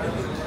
Hallelujah.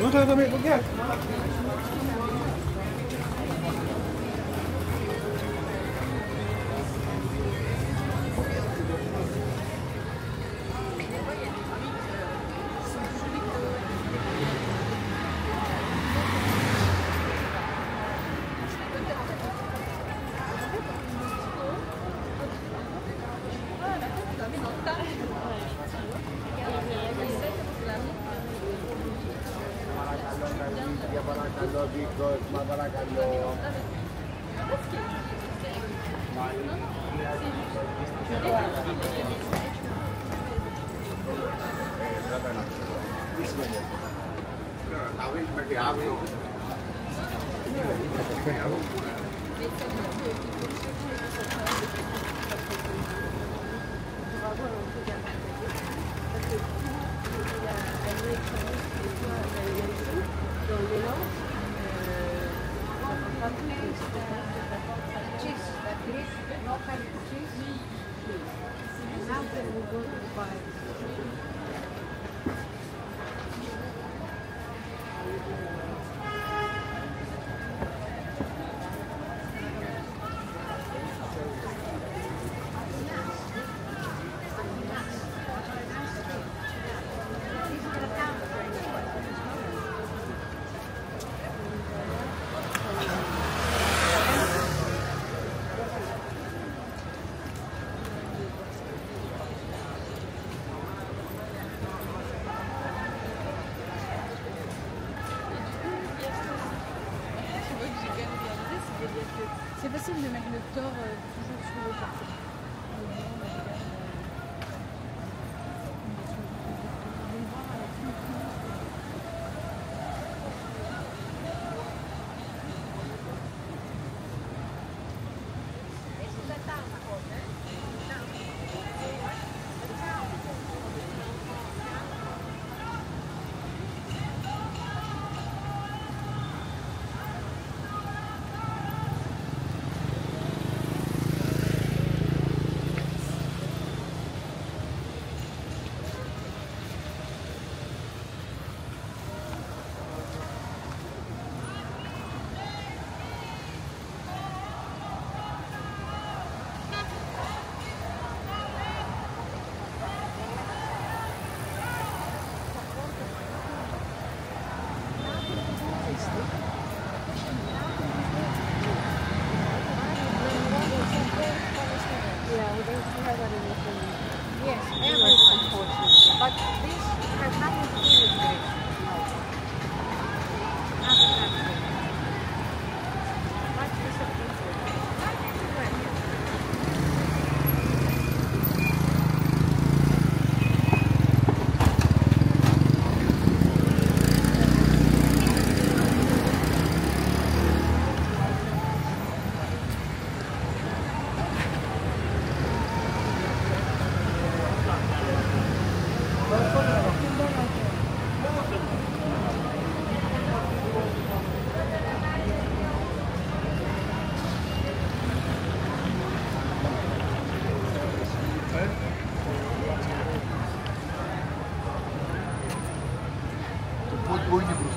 Não, não, não. que é?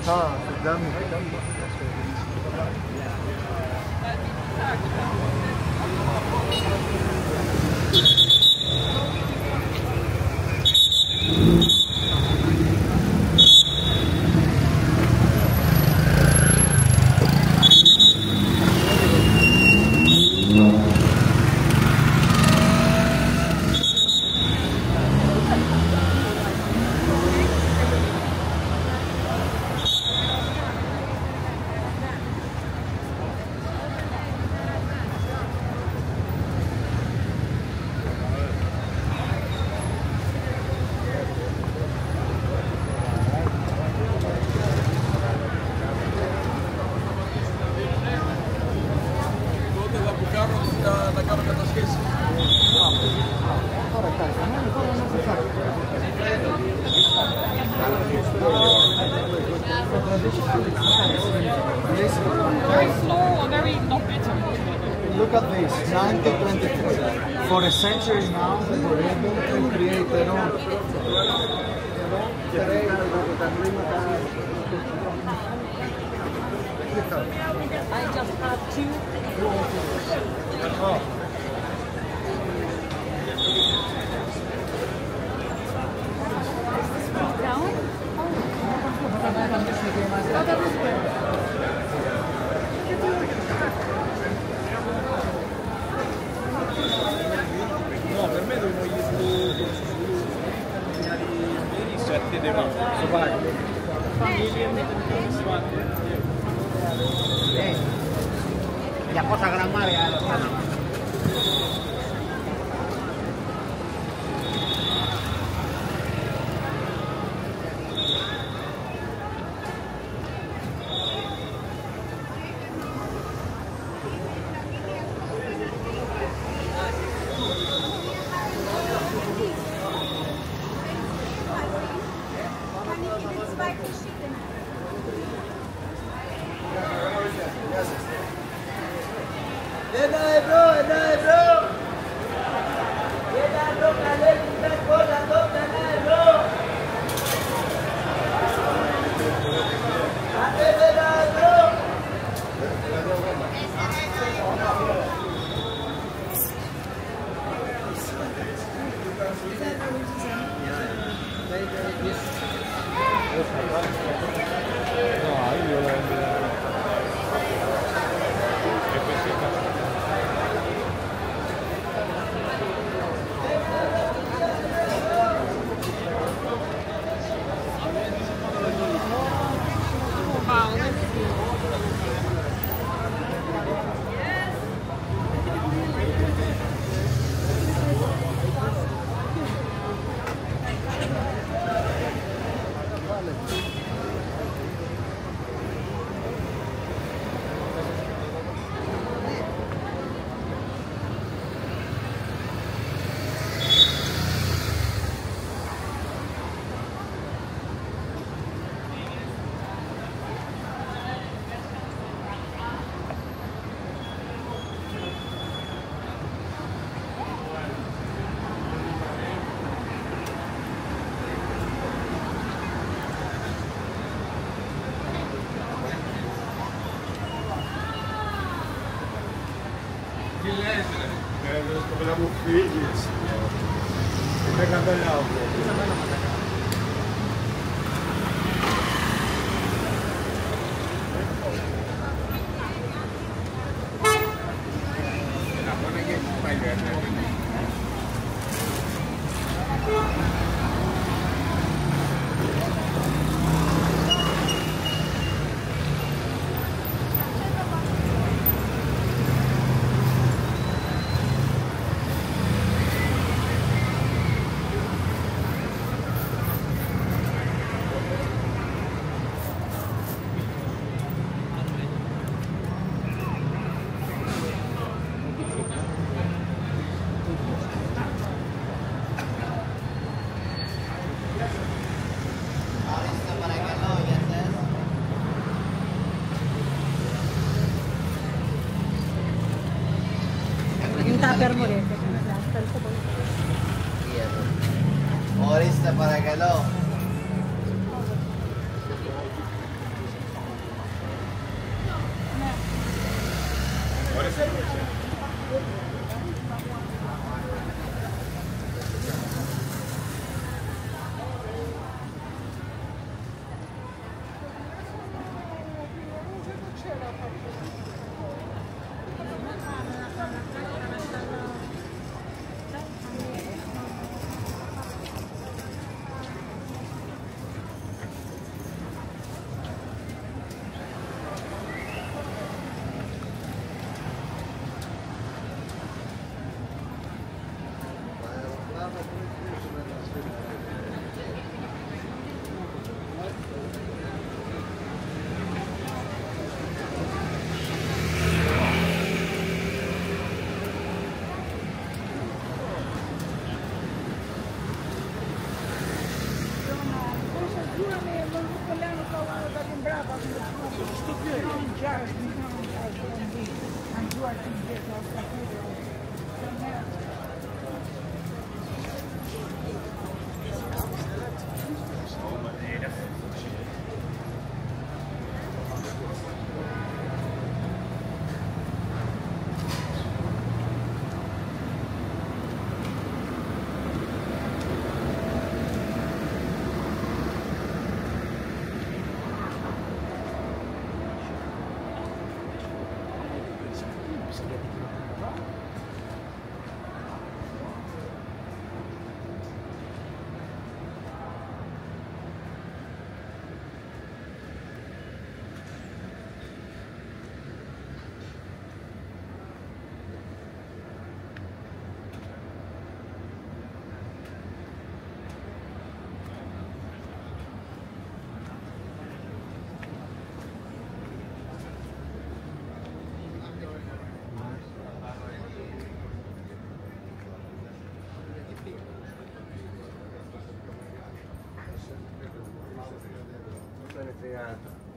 آه في الدم Ya, Dima Ya, ya.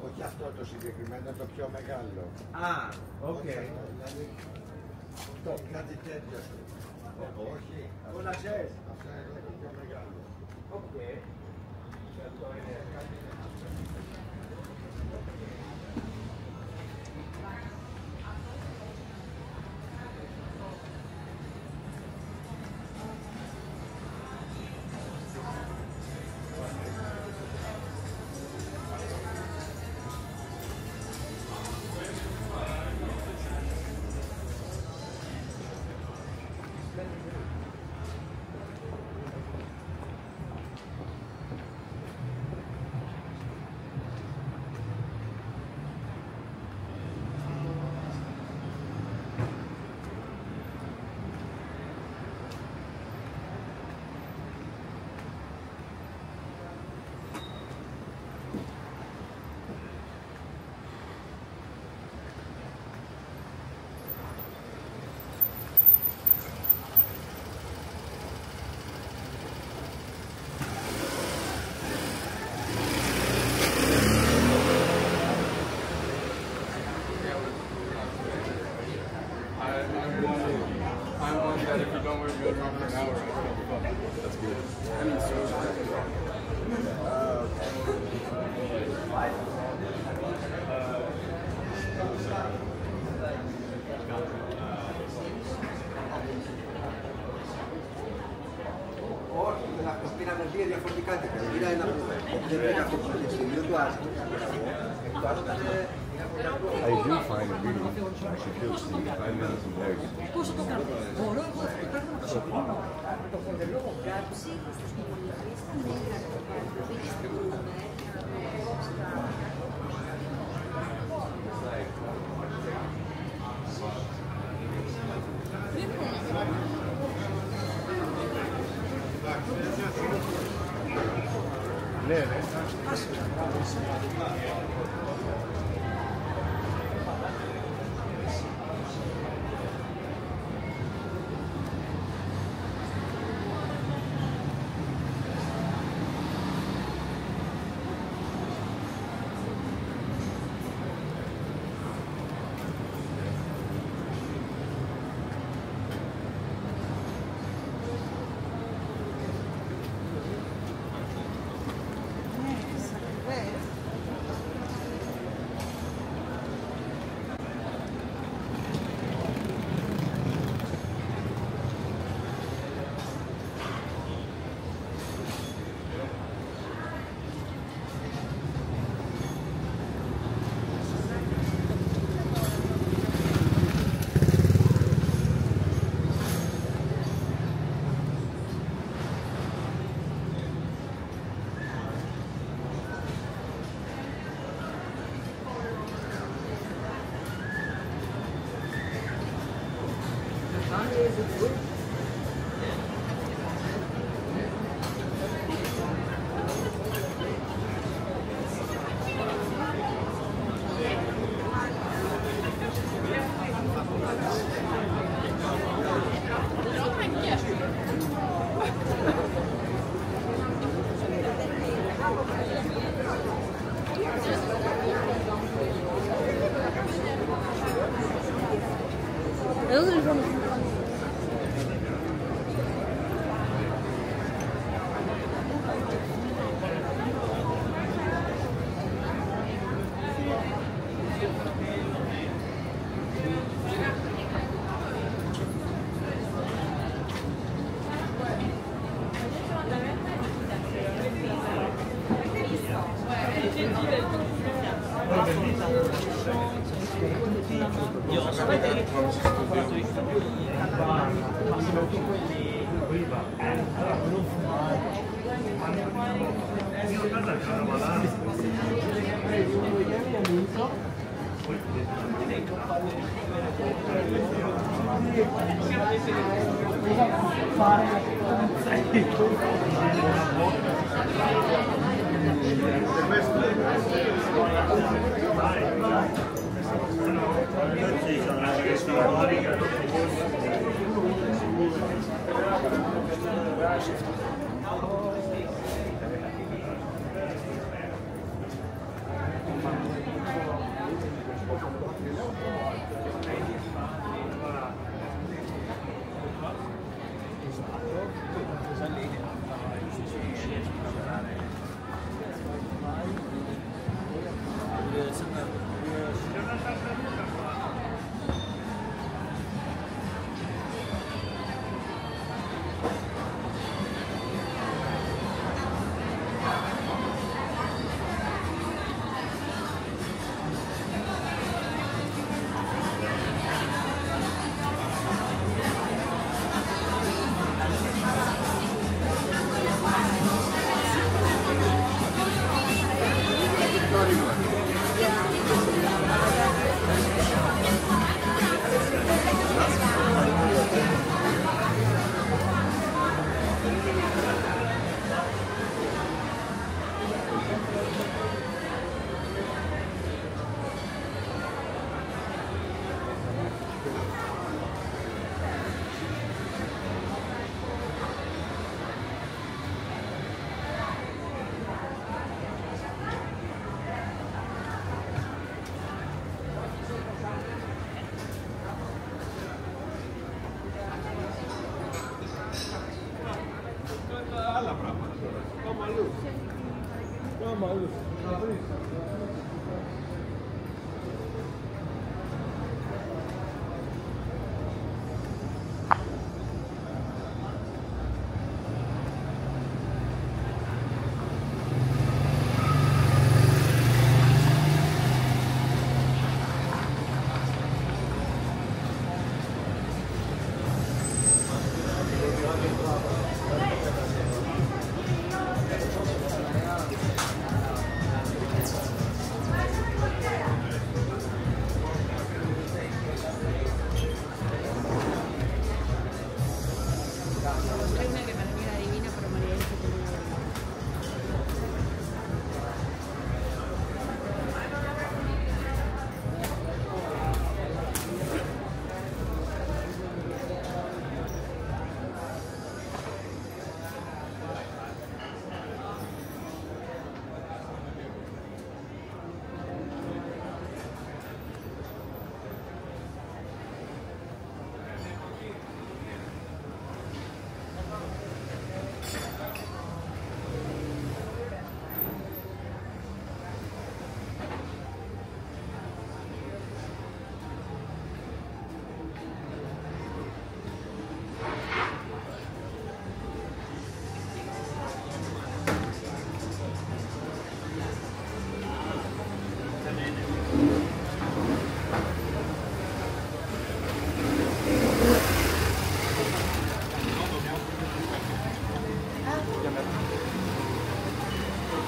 Όχι αυτό το συγκεκριμένο, το πιο μεγάλο. Α, οκ. Όχι αυτό, Δηλαδή, το κάτι τέτοιο. Όχι. Πού να ξέρεις. Αυτό είναι το πιο μεγάλο. Οκ. Αυτό είναι κάτι I, I do find it really interesting. me five minutes in there. So,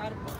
barco.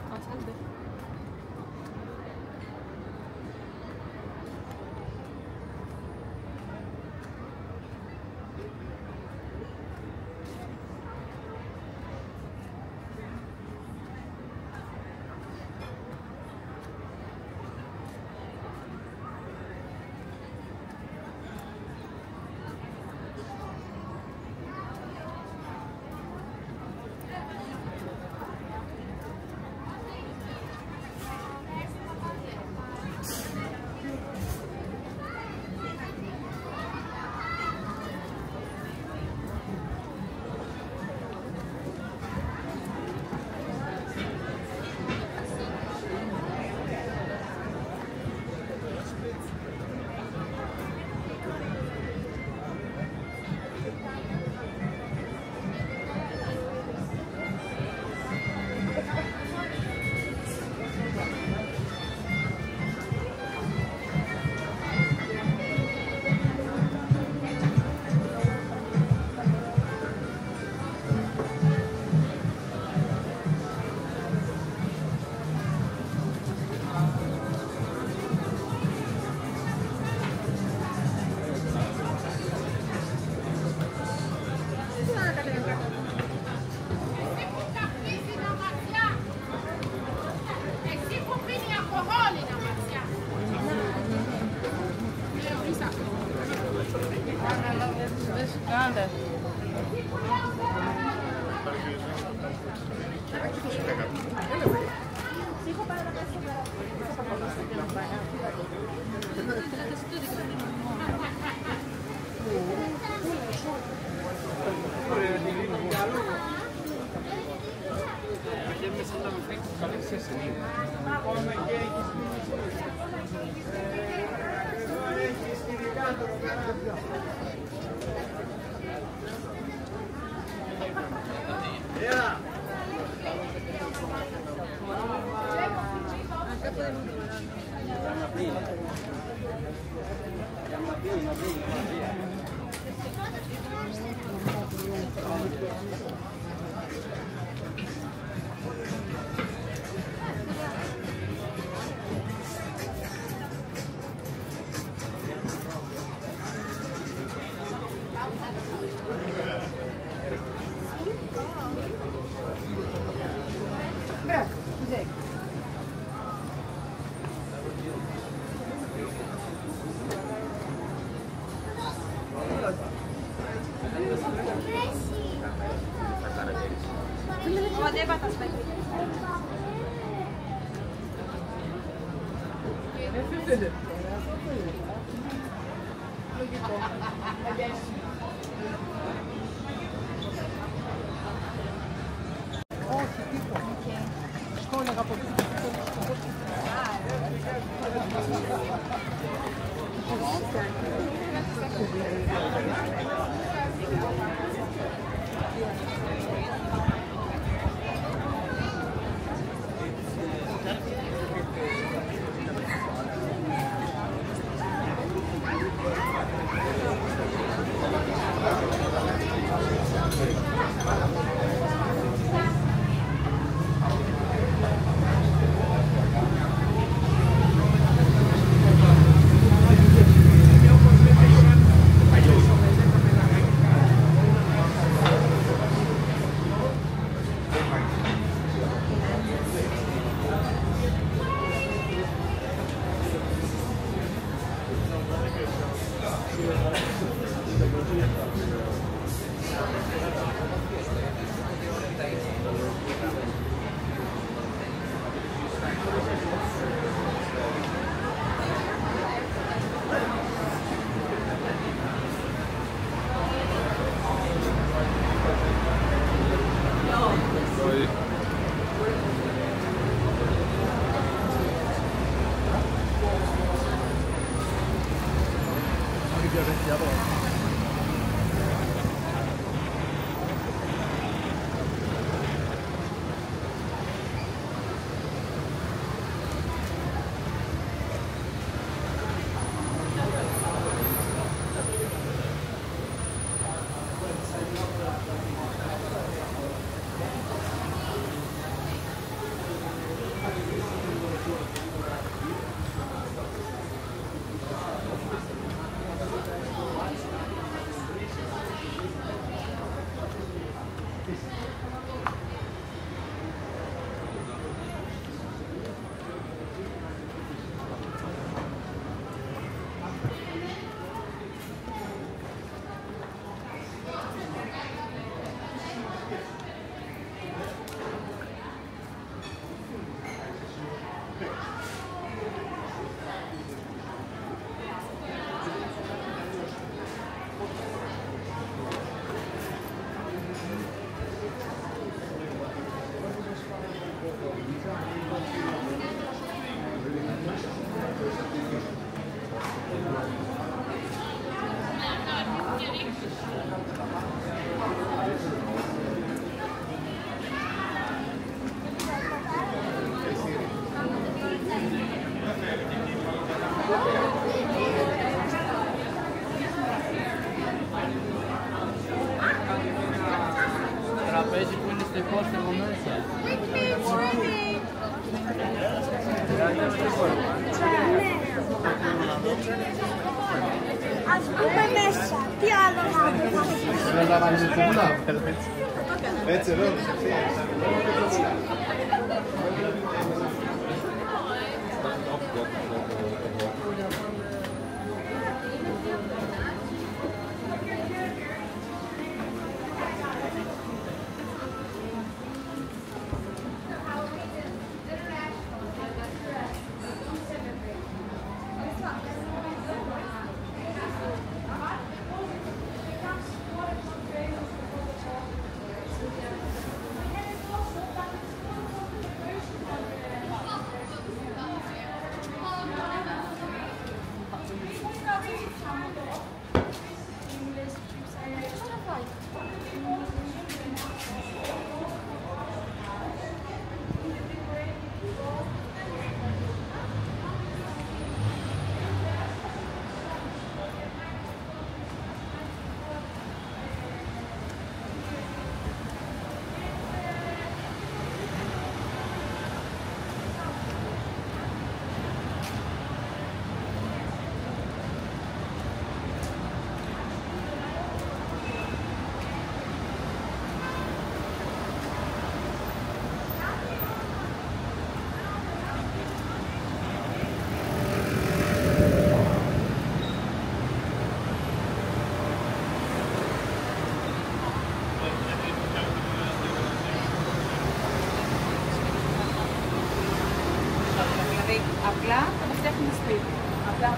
Απλά θα το φτιάχνει σπίτι. Απλά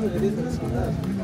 Gracias.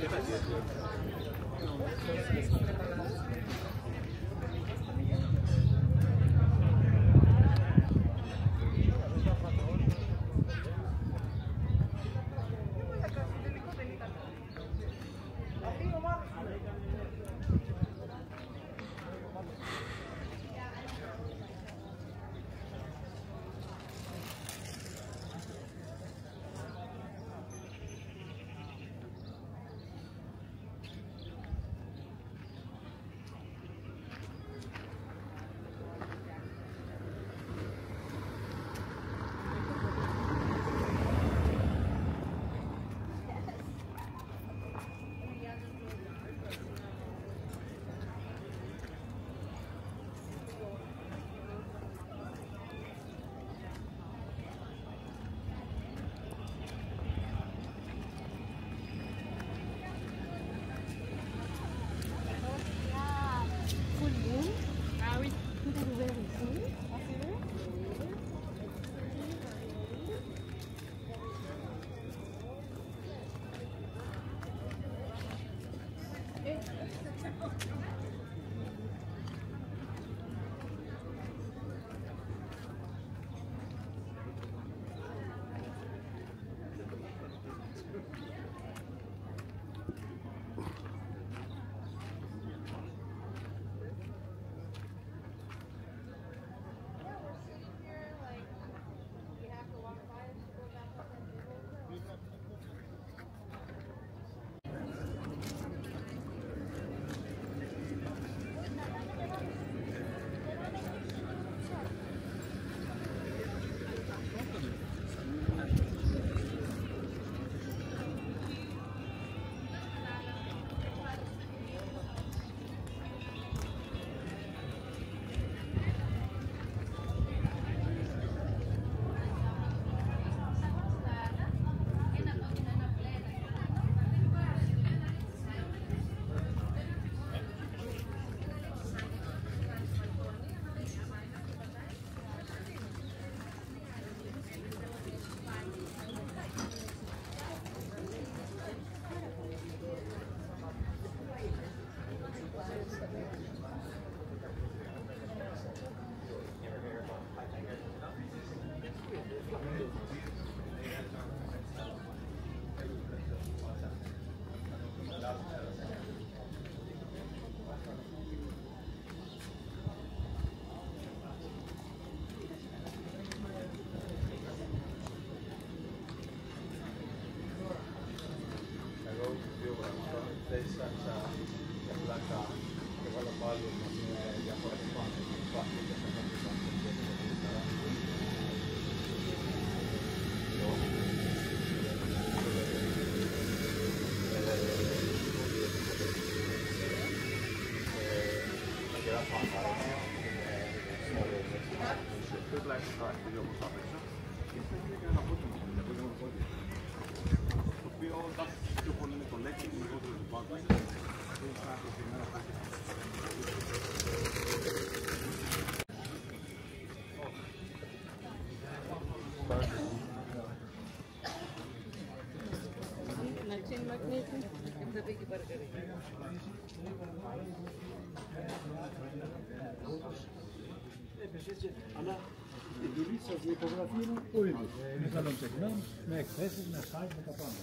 Thank you. Αλλά η δουλειά σας η υπογραφή είναι ο ίδιος. Με καλοτεχνών, με εκθέσεις, με site, με τα πάντα.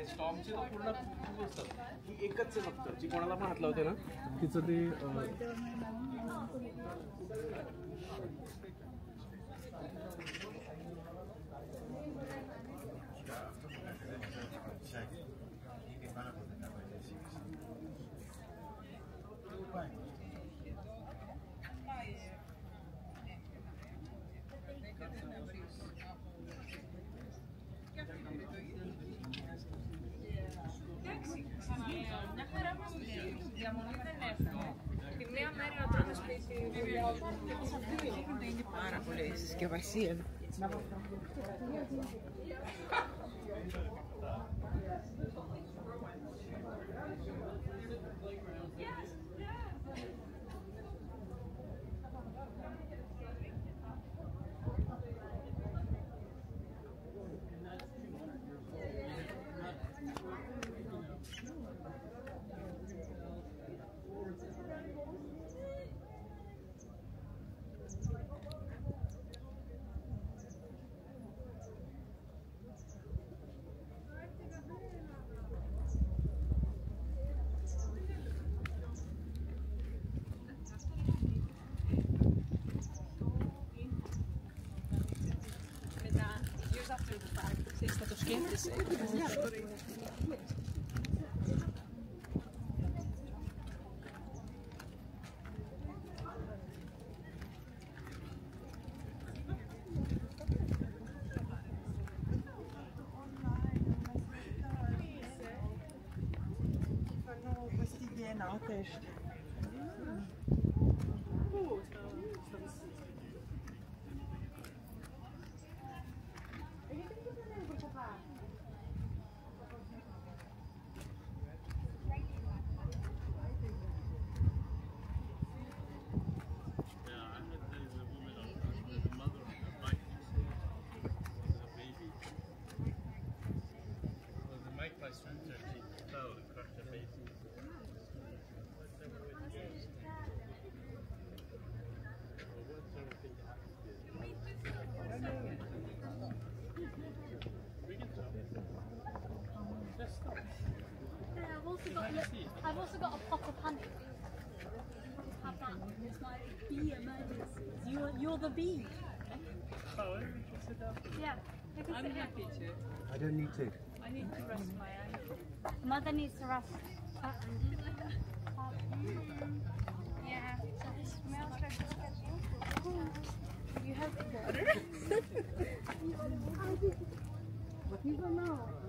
नाही स्टॉमची तर पूर्ण खूप असतात. ही एकच फक्त जी कोणाला पण हात लावते ना तिचं ते que him. Northeast. honey. It's my bee emergency. You're, you're the bee. Yeah. I'm happy to. I don't need to. I need to rest my ankle. Mother needs to rest. Yeah. So this smells like you have water. I don't know.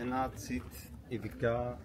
and that's it. If it got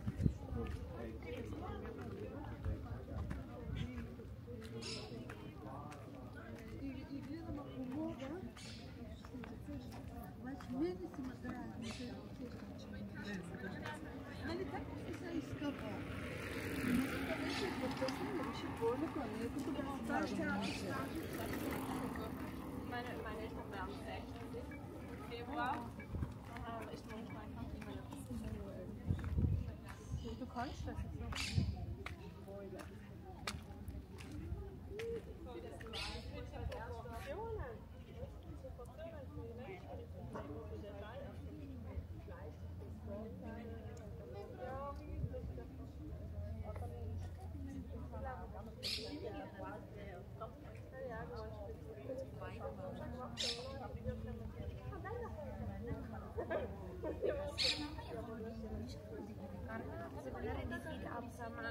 karena sebenarnya di feed up sama